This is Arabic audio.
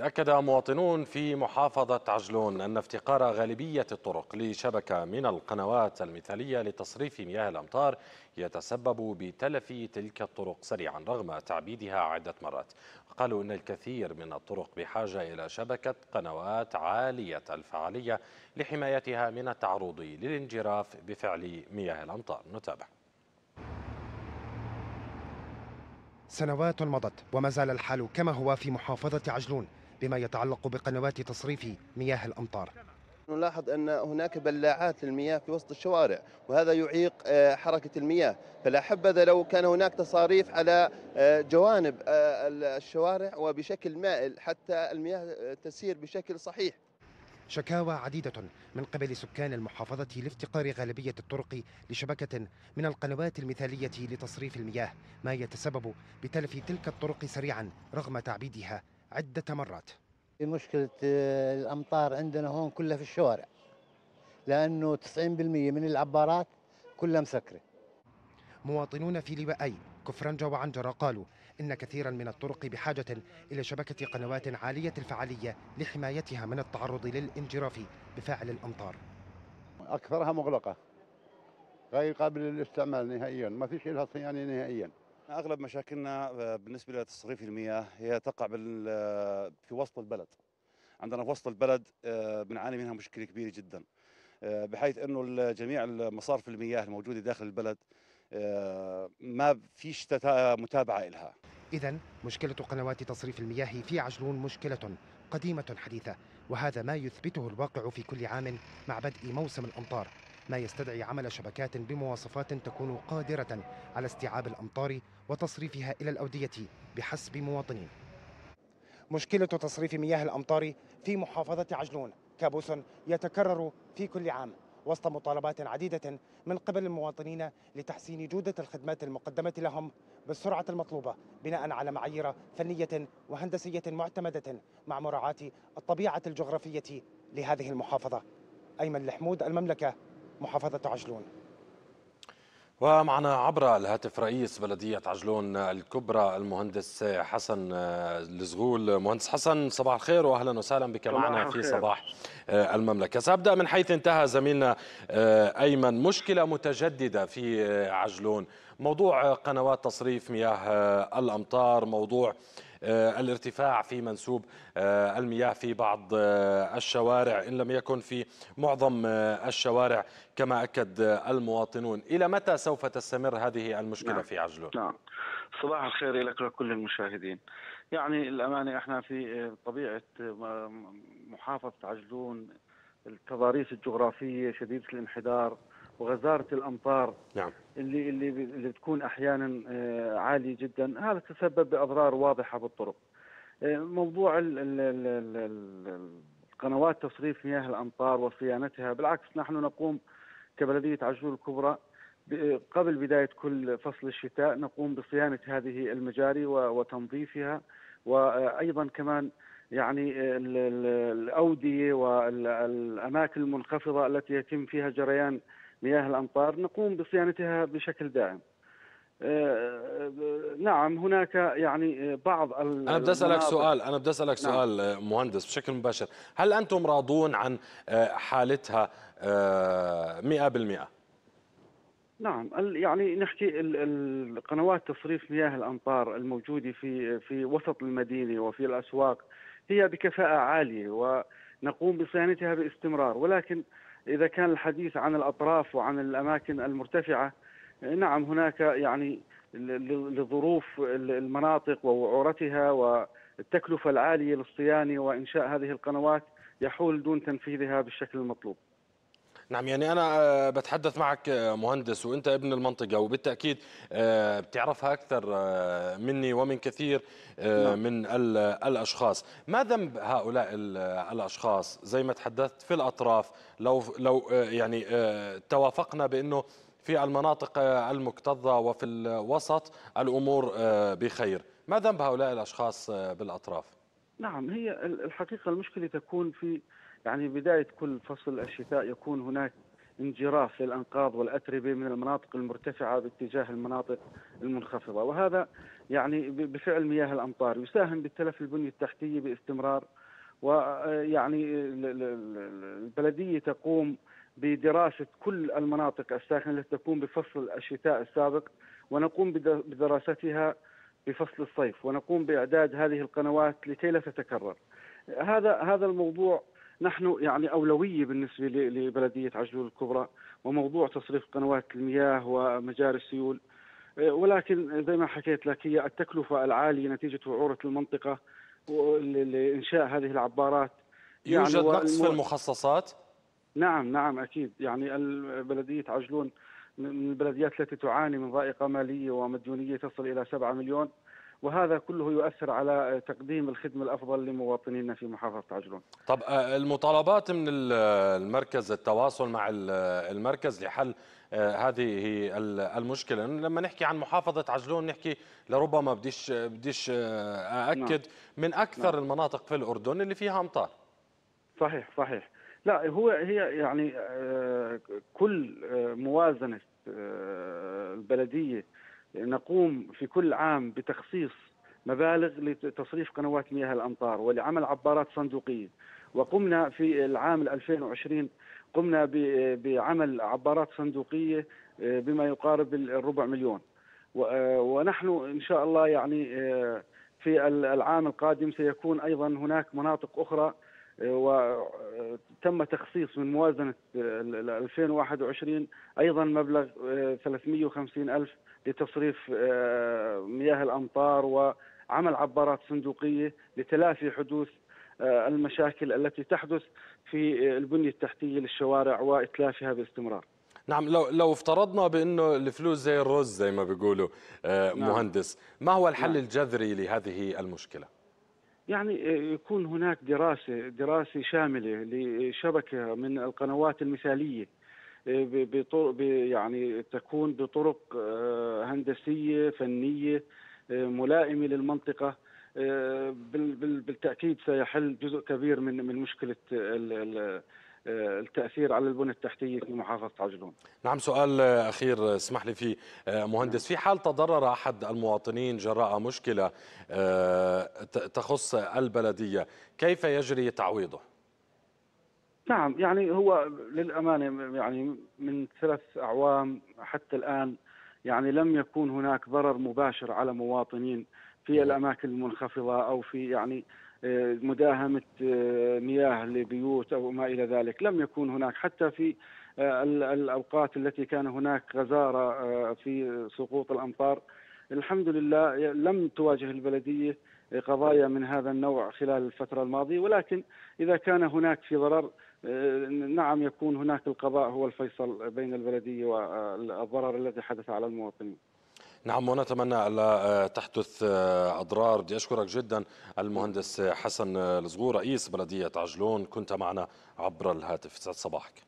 أكد مواطنون في محافظة عجلون أن افتقار غالبية الطرق لشبكة من القنوات المثالية لتصريف مياه الأمطار يتسبب بتلف تلك الطرق سريعا رغم تعبيدها عدة مرات. قالوا أن الكثير من الطرق بحاجة إلى شبكة قنوات عالية الفعالية لحمايتها من التعرض للانجراف بفعل مياه الأمطار. نتابع. سنوات مضت وما زال الحال كما هو في محافظة عجلون. بما يتعلق بقنوات تصريف مياه الأمطار. نلاحظ أن هناك بلاعات للمياه في وسط الشوارع وهذا يعيق حركة المياه. فلا حبذا لو كان هناك تصاريف على جوانب الشوارع وبشكل مائل حتى المياه تسير بشكل صحيح. شكاوى عديدة من قبل سكان المحافظة لافتقار غالبية الطرق لشبكة من القنوات المثالية لتصريف المياه ما يتسبب بتلف تلك الطرق سريعا رغم تعبيدها. عدة مرات. مشكلة الأمطار عندنا هون كلها في الشوارع لأنه 90% من العبارات كلها مسكرة. مواطنون في لواءي كفرنجة وعنجرة قالوا إن كثيرا من الطرق بحاجة إلى شبكة قنوات عالية الفعالية لحمايتها من التعرض للانجراف بفاعل الأمطار. أكثرها مغلقة غير قابلة للاستعمال نهائيا ما فيش لها صيانة نهائيا. أغلب مشاكلنا بالنسبة لتصريف المياه هي تقع في وسط البلد. عندنا في وسط البلد بنعاني منها مشكلة كبيرة جدا. بحيث إنه جميع مصارف المياه الموجودة داخل البلد ما فيش متابعة لها اذا مشكلة قنوات تصريف المياه في عجلون مشكلة قديمة حديثة وهذا ما يثبته الواقع في كل عام مع بدء موسم الأمطار. ما يستدعي عمل شبكات بمواصفات تكون قادرة على استيعاب الأمطار وتصريفها إلى الأودية بحسب مواطنين. مشكلة تصريف مياه الأمطار في محافظة عجلون. كابوس يتكرر في كل عام وسط مطالبات عديدة من قبل المواطنين لتحسين جودة الخدمات المقدمة لهم بالسرعة المطلوبة بناء على معايير فنية وهندسية معتمدة مع مراعاة الطبيعة الجغرافية لهذه المحافظة. أيمن الحمود المملكة. محافظة عجلون. ومعنا عبر الهاتف رئيس بلدية عجلون الكبرى المهندس حسن الزغول مهندس حسن صباح الخير وأهلا وسهلا بك معنا في صباح المملكة. سأبدأ من حيث انتهى زميلنا أيمن. مشكلة متجددة في عجلون. موضوع قنوات تصريف مياه الأمطار موضوع الارتفاع في منسوب المياه في بعض الشوارع إن لم يكن في معظم الشوارع كما أكد المواطنون إلى متى سوف تستمر هذه المشكلة نعم. في عجلون؟ نعم صباح الخير لك ولكل المشاهدين يعني الأمانة إحنا في طبيعة محافظة عجلون التضاريس الجغرافية شديدة الانحدار وغزارة الأمطار نعم. اللي اللي اللي بتكون أحيانا عالية جدا. هذا تسبب بأضرار واضحة بالطرق. موضوع ال ال ال ال قنوات تصريف مياه الأمطار وصيانتها بالعكس نحن نقوم كبلدية عجلون الكبرى قبل بداية كل فصل الشتاء نقوم بصيانة هذه المجاري وتنظيفها. وأيضا كمان يعني الأودية والأماكن المنخفضة التي يتم فيها جريان مياه الأمطار نقوم بصيانتها بشكل دائم نعم هناك يعني بعض أنا بدي أسألك سؤال أنا بدي أسألك سؤال نعم. مهندس بشكل مباشر هل أنتم راضون عن حالتها 100%؟ نعم يعني نحكي القنوات تصريف مياه الأمطار الموجودة في في وسط المدينة وفي الأسواق هي بكفاءة عالية ونقوم بصيانتها باستمرار ولكن إذا كان الحديث عن الأطراف وعن الأماكن المرتفعة نعم هناك يعني لظروف المناطق ووعورتها والتكلفة العالية للصيانة وإنشاء هذه القنوات يحول دون تنفيذها بالشكل المطلوب. نعم يعني أنا بتحدث معك مهندس وأنت ابن المنطقة وبالتأكيد بتعرفها أكثر مني ومن كثير من الأشخاص. ما ذنب هؤلاء الأشخاص؟ زي ما تحدثت في الأطراف لو, لو يعني توافقنا بأنه في المناطق المكتظة وفي الوسط الأمور بخير. ما ذنب هؤلاء الأشخاص بالأطراف؟ نعم هي الحقيقة المشكلة تكون في يعني بداية كل فصل الشتاء يكون هناك انجراف للأنقاض والأتربة من المناطق المرتفعة باتجاه المناطق المنخفضة. وهذا يعني بفعل مياه الأمطار. يساهم بتلف البنية التحتية باستمرار ويعني ال- ال- ال- البلدية تقوم بدراسة كل المناطق الساخنة التي تكون بفصل الشتاء السابق ونقوم بد- بدراستها بفصل الصيف ونقوم بإعداد هذه القنوات لكي لا تتكرر. هذا هذا الموضوع نحن يعني أولوية بالنسبة لبلدية عجلون الكبرى وموضوع تصريف قنوات المياه ومجاري السيول. آه، ولكن زي ما حكيت لك هي التكلفة العالية نتيجة وعورة المنطقة لإنشاء هذه العبارات. يعني يوجد نقص في المخصصات؟ نعم نعم أكيد. يعني بلديه عجلون من البلديات التي تعاني من ضائقة مالية ومديونية تصل إلى 7 مليون. وهذا كله يؤثر على تقديم الخدمة الأفضل لمواطنينا في محافظة عجلون. طب آه، المطالبات من ال- المركز التواصل مع ال- المركز لحل آه، هذه ال- المشكلة لما نحكي عن محافظة عجلون نحكي لربما بديش بديش آه، أأكد من أكثر نعم. المناطق في الأردن اللي فيها أمطار صحيح صحيح لا هو هي يعني كل موازنة آه، البلدية نقوم في كل عام بتخصيص مبالغ لتصريف قنوات مياه الأمطار ولعمل عبارات صندوقية. وقمنا في العام 2020 قمنا بعمل عبارات صندوقية آه، بما يقارب الربع مليون. آه، ونحن إن شاء الله يعني آه، في ال- العام القادم سيكون أيضا هناك مناطق أخرى وتم تخصيص من موازنة ال- ال- 2021 أيضا مبلغ آه، 350 ألف لتصريف آه، مياه الأمطار وعمل عبارات صندوقية لتلافي حدوث آه، المشاكل التي تحدث في آه، البنية التحتية للشوارع وإتلافها باستمرار نعم لو لو افترضنا بأنه الفلوس زي الرز زي ما بيقولوا آه، نعم. مهندس ما هو الحل نعم. الجذري لهذه المشكلة يعني يكون هناك دراسة دراسة شاملة لشبكة من القنوات المثالية بطرق يعني تكون بطرق آه، هندسية فنية آه، ملائمة للمنطقة آه، بال- بال- بالتأكيد سيحل جزء كبير من من مشكلة آه، التأثير على البنى التحتية في محافظة عجلون. نعم سؤال آه، أخير اسمح لي فيه آه، مهندس. في حال تضرر أحد المواطنين جراء مشكلة آه، تخص البلدية كيف يجري تعويضه؟ نعم يعني هو للأمانة يعني من ثلاث أعوام حتى الآن يعني لم يكون هناك ضرر مباشر على مواطنين في الأماكن المنخفضة أو في يعني مداهمة آه، مياه لبيوت أو ما إلى ذلك. لم يكون هناك. حتى في آه، ال- الأوقات التي كان هناك غزارة آه، في سقوط الأمطار الحمد لله لم تواجه البلدية قضايا من هذا النوع خلال الفترة الماضية. ولكن إذا كان هناك في ضرر نعم يكون هناك القضاء هو الفيصل بين البلدية والضرر الذي حدث على المواطنين. نعم ونتمنى ألا تحدث آه، أضرار. بدي أشكرك جدا المهندس حسن الصغور رئيس بلدية عجلون. كنت معنا عبر الهاتف. سعد صباحك.